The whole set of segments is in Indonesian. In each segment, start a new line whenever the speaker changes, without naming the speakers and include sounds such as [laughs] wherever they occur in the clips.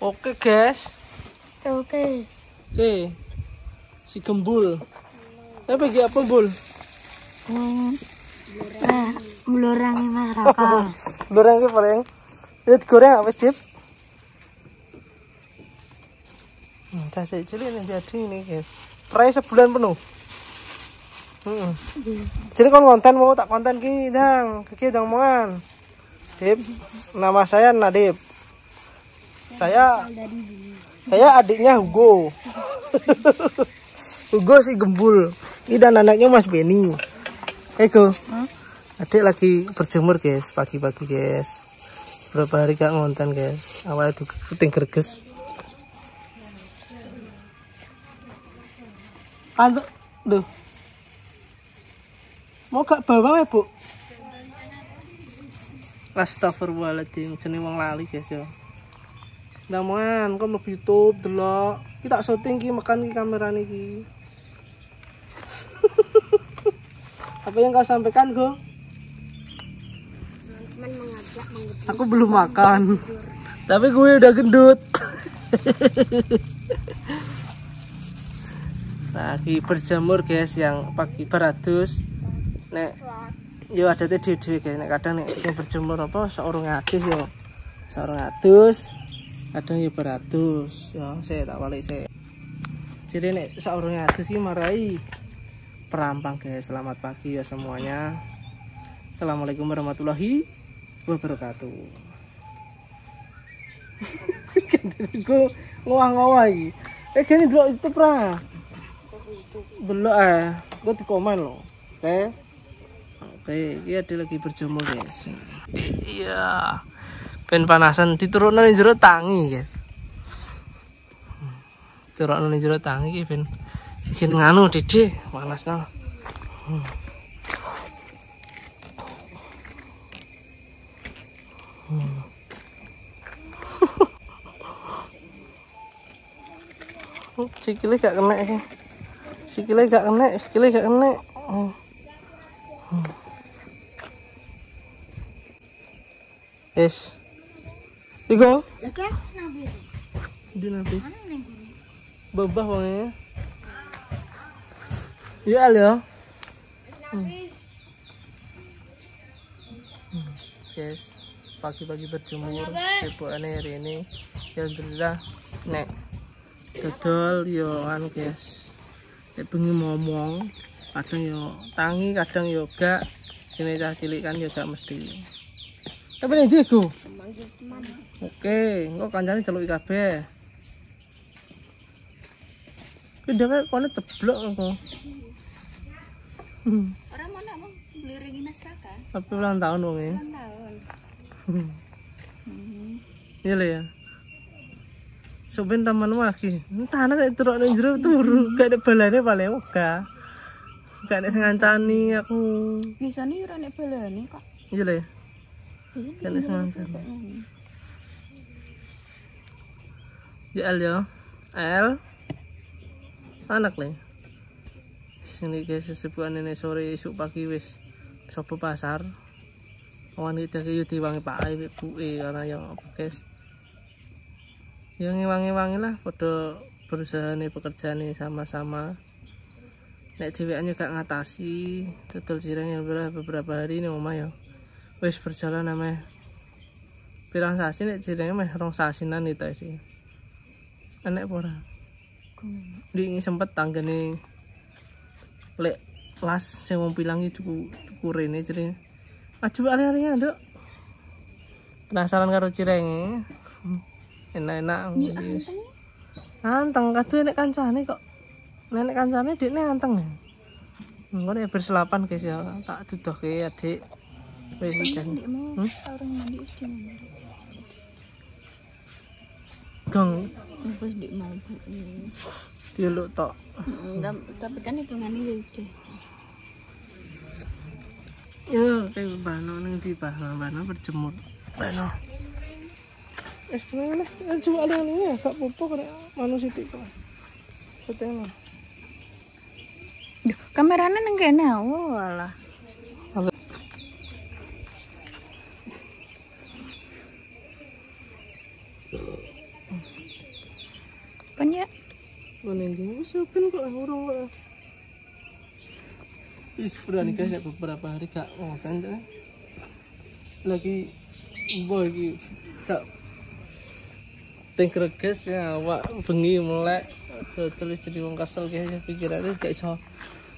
Oke, guys.
Oke.
Oke. Si gembul. Tapi bagi apa, Bul?
Hmm. Melurangi masyarakat.
Goreng [laughs] iki paling. Itu digoreng apa sih? Hmm, casih cilik ini jadi ini, guys. Fry sebulan penuh. Hmm. Jadi kon konten mau tak konten ki dang, ki dang mangan. Dip, nama saya Nadip. Saya saya adiknya Hugo. [laughs] Hugo si gembul. Ini dan anaknya Mas Benny. Ego. Adik lagi berjemur guys, pagi-pagi guys. Berapa hari gak ngonten guys. Awalnya tuh puting gerges. Kantuk, duh. Mau gak bawa ya bu? Astagfirullahaladzim, jeneng wong lali guys ya. Namun, kok mau YouTube delok. Kita syuting ki makan ki kamera niki. [laughs] Apa yang kau sampaikan, Go?
Teman mengajak mengajak.
Aku belum makan. Tapi gue udah gendut. [laughs] lagi berjemur guys yang pagi beratus nek yo ada tadi dhewe guys nek kadang nek sing berjemur apa seorang atus yo seorang atus kadang yo beratus yo saya tak balik saya. Jadi nek seorang atus ini marai perampang guys. Selamat pagi ya semuanya. Assalamualaikum warahmatullahi wabarakatuh. Gue ngowah-ngowah iki. Eh gini dulu itu pra belum eh. Gue di komen loh oke. Oke ini ada lagi berjemur guys. Iya pen panasan diturunkan di jero tangi guys. Turun di jero tangi iki bikin nganu dede panas no sikile gak kena iki. Sikile gak kena sikile gak kena. Hmm. Hmm. es Iko,
Oke, nabi.
di nabis.
Mana nih?
Babah wongnya. Iya ya.
Nabis.
Guys, pagi-pagi berjemur, sibukane hari ini. Ya alhamdulillah nek dodol yo anu guys. Nek bengi ngomong, kadang yo tangi, kadang yo gak. Sini cah cilik kan yo gak mesti. Tapi nih dia go. Oke, engko kancane celuk kabeh. Ki dhek kone ceblok engko. Hmm,
Orang mana bang? Beli Regina Straka.
Tapi ulang tahun wong e.
Ulang tahun.
Iya lho ya. Soben taman lagi. Entah nek turun ning jero turu, gak ada balane paling oga. Gak ada ngancani aku.
Bisa nih ora nek balani kok.
Iya lho ya. Ada ngancani. Ya El ya. El. Anak le. Sini guys sesepuan nenek sore esuk pagi wis sopo pasar. Wanita yo diwangi Pak Ai Bu E karena ya apa guys. Ya ngewangi-wangi lah pada berusaha nih pekerjaan nih sama-sama. Nek cewekannya gak ngatasi, total sireng yang beberapa hari ini omah ya. Wis berjalan namanya pirang sasi nek jenenge meh rong sasinan itu iki. Enek apa ora? Ini sempet tanggane lek las sing wong pilang iki tuku tuku rene jenenge. Aju ali-ali nduk. Penasaran karo cirenge. Enak-enak. Anteng kadue nek kancane kok. Nenek kancane dekne anteng. Engko nek berselapan guys ya, tak dudohke adik. Wis jan. Hmm?
Mandi wis mau.
diluk tok.
Enggak, tapi kan hitungannya ya udah.
Ya, kayak bano nang di bano bano berjemur. Bano. Es lah, coba ada ini ya, gak popo kena manusia. Setengah.
Duh, kameranya neng kene, oh?
Wis open kok urung kok. Wis guys ya, beberapa hari gak ngonten deh. Lagi boy iki gak Tengker guys ya, awak bengi melek terus jadi wong kesel guys ya pikirannya gak iso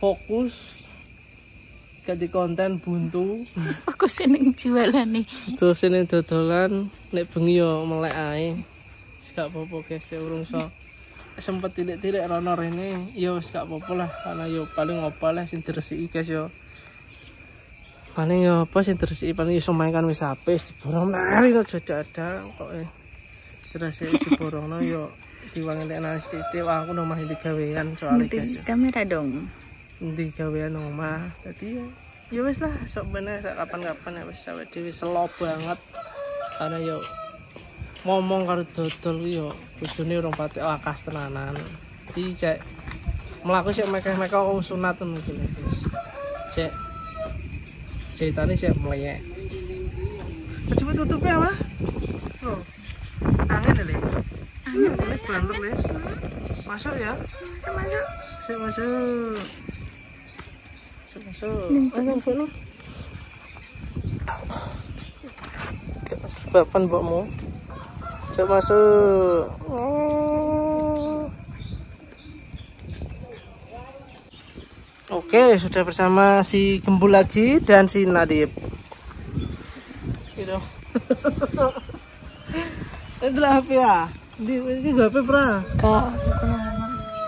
fokus gak di konten buntu
Aku seneng jualan nih.
terus ini dodolan nek bengi yo melek ae gak apa-apa guys ya urung so sempet tilik-tilik rono rene yo wis gak apa-apa lah. Karena yo paling apa lah sing diresiki guys yo. Paling yo apa sing diresiki paling iso main kan wis HP wis diborong. Nari no jadi ada kok eh. Terus diborong no yo. Diwangi nek nasi titik wah aku nomah di gawean soalnya guys
kamera dong.
di gawean omah. Jadi ya ya wis lah sok bener sak kapan-kapan ya wis awake dhewe selo banget. Karena yo ngomong karo dodol yo bojone urung pati wakas tenanan iki cek mlaku sik mekeh-mekeh wong sunat mungkin guys cek ceritanya sik mleyek coba tutup ya mah oh angin le angin le banter le masuk ya
Masuk.
Masuk, masuk. Masuk, masuk. Ayo, masuk lu. Bapan mbokmu. Masuk, masuk. Oh. Oke, sudah bersama si Gembul lagi dan si Nadib. Gitu. Itu lah HP ya. Di ini gak HP pernah.
Kak.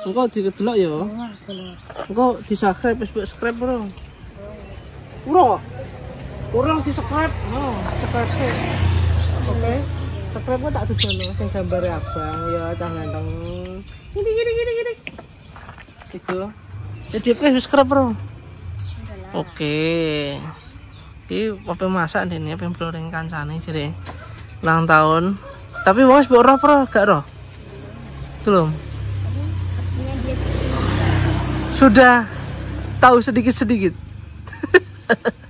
Engkau didelok ya. Engkau di subscribe, mbok subscribe bro. Bro. Kurang di subscribe. Oh, subscribe. Oke. Subscribe kok tak loh, sing gambare abang ya cah ganteng. Gini gini gini gini. Gitu. Jadi oke subscribe bro. Oke. Ini apa masak nih, apa yang kancane sih. Ulang tahun. Tapi wis mbok roh pro, gak roh? Belum. sudah tahu sedikit-sedikit.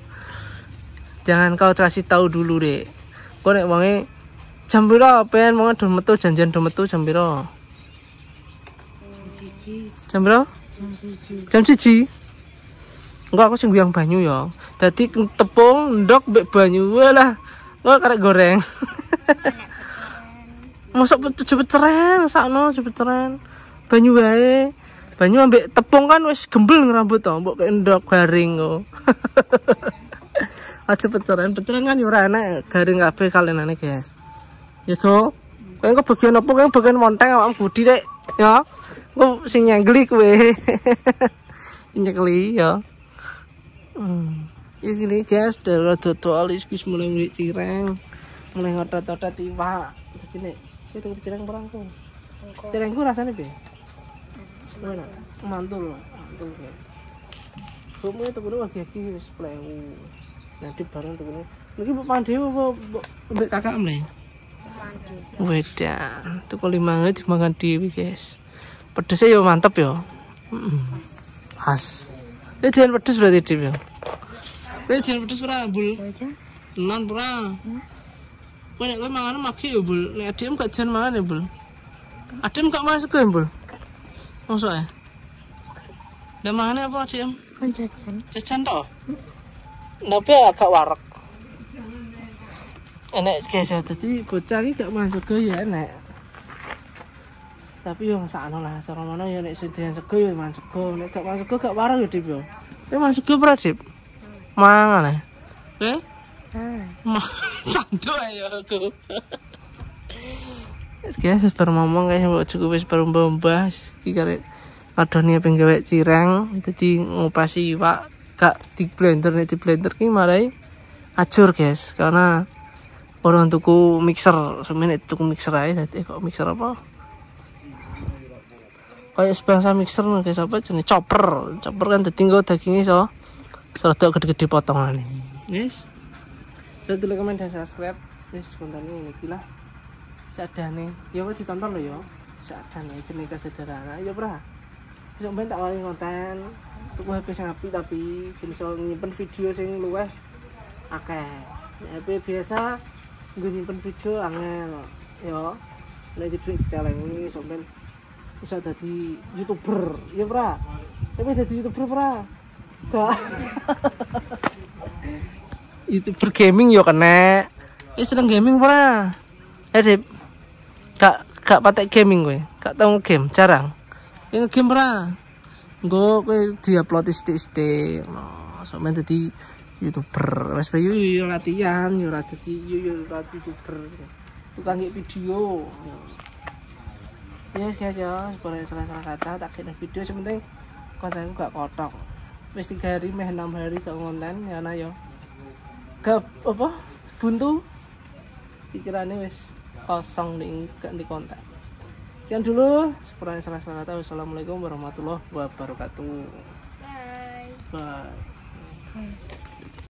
[laughs] Jangan kau kasih tahu dulu deh. Kau nek wangi jam piro pengen mau do metu janjian do metu jam piro? Jam piro? Jam siji. Enggak aku sing biang banyu ya. Dadi tepung ndok mbek banyu lah. Kok karek goreng. [laughs] Masuk cepet ceren sakno cepet ceren. Banyu wae. Banyu ambek tepung kan wis gembel ngerambut to, mbok ndok garing kok. Aja peceran, peceran kan yo ora enak garing kabeh kalenane, guys. Ya kok. Kowe kok bagian apa kowe bagian monteng awakmu budi rek, ya. Kok sing nyenggli kowe. [laughs] Nyekli ya. Hmm. Is gini guys, dari dodol is mulai mulai cireng, mulai ngotot-ngotot iwak. Jadi nih, itu cireng perang tuh. Cirengku rasanya be. Mana? Mantul, mantul guys. Kamu itu kudu lagi lagi wis plewu. Nanti bareng tuh kudu. Lagi bu bu bu kakak mle. Weda, tuh kalau lima nggak dimakan dewi guys. Pedesnya yo mantep yo. Mm. Khas. Ini jangan pedes berarti dewi yo. Ini jangan pedes berapa bul? Tenan berapa? Kau nek kau mangan maki yo bul. Nek adem gak jangan mangan ya bul. Adem gak masuk ya bul. Masuk ya? Udah mana apa Dim?
Kan jajan.
Jajan toh? Tapi agak warak. Enak guys ya, jadi bocah ini gak masuk ke ya enak. Tapi yo sakno lah, cara mana ya nek sedian sego ya masuk ke, nek gak masuk ke gak warak ya Dip yo. Ya masuk ke berapa Dip? Mangan. Eh? Ma, [laughs] santu ayo aku. Guys, wis baru ngomong guys, mbok cukup wis baru mbah iki karek adone pengen gawe cireng, dadi ngupasi iwak gak di blender nek di blender ki marai acur guys, karena orang tuku mixer, semenit tuku mixer aja dadi kok mixer apa? Kayak sebangsa mixer nih guys apa jenis chopper, chopper kan nggo dagingnya so serta gede-gede potongan. Guys. Sudah dulu komen dan subscribe, guys konten ini gila seadane. Ya kok ditonton lo ya? Seadane jenis kesederhana. Ya bra bisa main tak wali konten. Tuku HP sing apik tapi bisa nyimpen video sing luweh akeh. HP biasa gue nyimpen video angel. Ya. Di duit dicalengi sampean bisa jadi youtuber. Ya pra? Tapi jadi youtuber pra? Gak. [laughs] Youtuber gaming yo kena. Ya seneng gaming pra? Eh Dip. Gak gak patek gaming gue gak tau game jarang. Ya game pra? Gue gue diupload isti-isti no, sampe jadi youtuber. Wes yo yo latihan yo ora dadi yo yo ora youtuber. Tukang video. Yes guys ya boleh salah-salah kata tak kira video. Sepenting kontenku gak kotok. Wis tiga hari meh enam hari gak konten ya nah yo. Gak apa buntu? Pikirannya wis kosong nih gak di konten. Sekian dulu sekurangnya salah-salah kata. Wassalamualaikum warahmatullahi wabarakatuh.
Bye.
bye